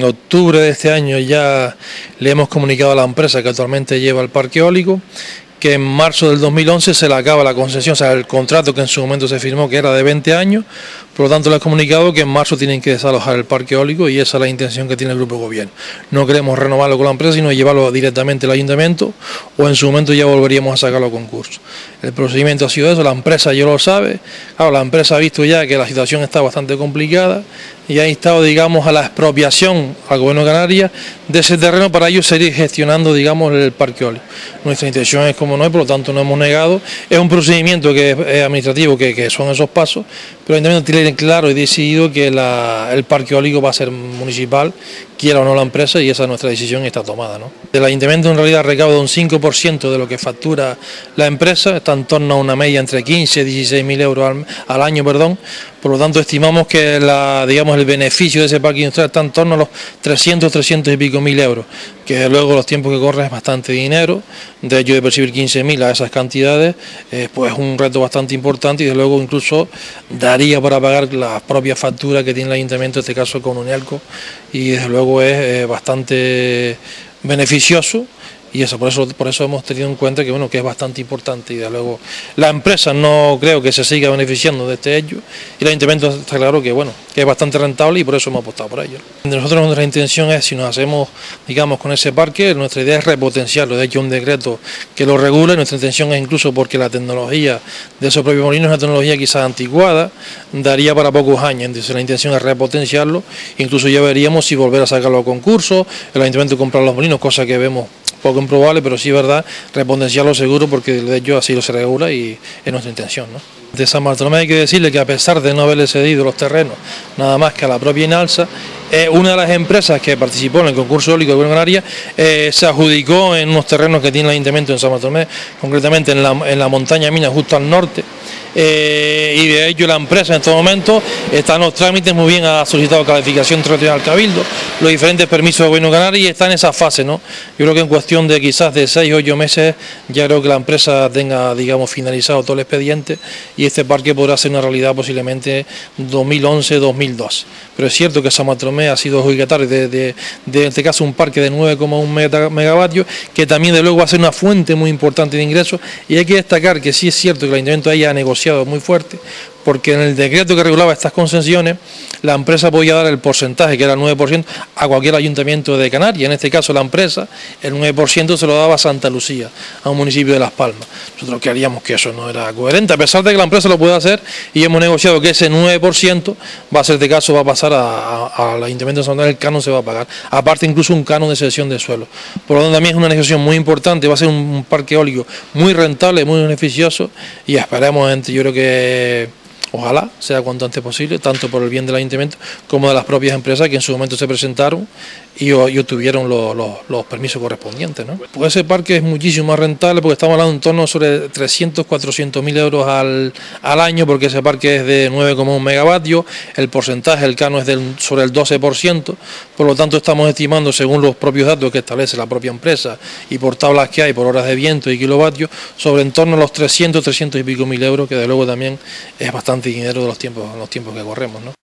en octubre de este año ya le hemos comunicado a la empresa que actualmente lleva el parque eólico que en marzo del 2011 se le acaba la concesión, o sea, el contrato que en su momento se firmó, que era de 20 años, por lo tanto le he comunicado que en marzo tienen que desalojar el parque eólico y esa es la intención que tiene el Grupo Gobierno. No queremos renovarlo con la empresa, sino llevarlo directamente al ayuntamiento o en su momento ya volveríamos a sacarlo a concurso. El procedimiento ha sido eso, la empresa ya lo sabe, claro, la empresa ha visto ya que la situación está bastante complicada y ha instado, digamos, a la expropiación al Gobierno de Canarias de ese terreno para ellos seguir gestionando, digamos, el parque eólico. Nuestra intención es como no es, por lo tanto no hemos negado. Es un procedimiento que es administrativo, que, son esos pasos, el Ayuntamiento tiene claro y decidido que el parque eólico va a ser municipal, quiera o no la empresa, y esa es nuestra decisión y está tomada. ¿no? El Ayuntamiento en realidad recauda un 5% de lo que factura la empresa, está en torno a una media entre 15 y 16 mil euros al, año, perdón. Por lo tanto, estimamos que digamos, el beneficio de ese parque industrial está en torno a los 300, 300 y pico mil euros, que luego los tiempos que corren es bastante dinero, de hecho de percibir 15 mil a esas cantidades, pues es un reto bastante importante y de luego incluso daría para pagar las propias facturas que tiene el ayuntamiento, en este caso con UNELCO, y desde luego es eh, bastante beneficioso y eso por eso por eso hemos tenido en cuenta que bueno que es bastante importante y de luego la empresa no creo que se siga beneficiando de este hecho y el ayuntamiento está claro que bueno que es bastante rentable y por eso hemos apostado por ello. Nosotros nuestra intención es si nos hacemos digamos con ese parque nuestra idea es repotenciarlo. De hecho un decreto que lo regula nuestra intención es incluso porque la tecnología de esos propios molinos es una tecnología quizás anticuada daría para pocos años. Entonces la intención es repotenciarlo. Incluso ya veríamos si volver a sacarlo a concurso el ayuntamiento comprar los molinos cosa que vemos poco improbable, pero sí verdad, repotenciarlo seguro porque de hecho así lo se regula y es nuestra intención. ¿no? De San Bartolomé hay que decirle que a pesar de no haberle cedido los terrenos, nada más que a la propia Inalsa, eh, una de las empresas que participó en el concurso eólico de Buenos Canaria eh, se adjudicó en unos terrenos que tiene el Ayuntamiento en San Bartolomé, concretamente en la, en la montaña mina justo al norte, eh, y de hecho la empresa en estos momentos está en los trámites, muy bien ha solicitado calificación territorial al Cabildo, los diferentes permisos de gobierno canario y está en esa fase, ¿no? Yo creo que en cuestión de quizás de 6 o 8 meses ya creo que la empresa tenga, digamos, finalizado todo el expediente y este parque podrá ser una realidad posiblemente 2011-2002. Pero es cierto que San Matromé ha sido adjudicatario de, de, de, en este caso, un parque de 9,1 megavatios, que también de luego va a ser una fuente muy importante de ingresos y hay que destacar que sí es cierto que el Ayuntamiento haya negociado muy fuerte, porque en el decreto que regulaba estas concesiones, la empresa podía dar el porcentaje, que era el 9%, a cualquier ayuntamiento de Canarias. En este caso, la empresa, el 9% se lo daba a Santa Lucía, a un municipio de Las Palmas. Nosotros creíamos que eso no era coherente, a pesar de que la empresa lo puede hacer, y hemos negociado que ese 9% va a ser de caso, va a pasar al ayuntamiento de Santander, el canon se va a pagar. Aparte, incluso un canon de cesión de suelo. Por lo tanto, también es una negociación muy importante, va a ser un parque eólico muy rentable, muy beneficioso, y esperemos, yo creo que ojalá sea cuanto antes posible, tanto por el bien del ayuntamiento como de las propias empresas que en su momento se presentaron y, obtuvieron los, permisos correspondientes. ¿no? Pues ese parque es muchísimo más rentable porque estamos hablando en torno sobre 300, 400 mil euros al, año porque ese parque es de 9,1 megavatios, el porcentaje del cano es del, sobre el 12%, por lo tanto estamos estimando según los propios datos que establece la propia empresa y por tablas que hay por horas de viento y kilovatios, sobre en torno a los 300, 300 y pico mil euros, que de luego también es bastante dinero de los tiempos, los tiempos que corremos. ¿no?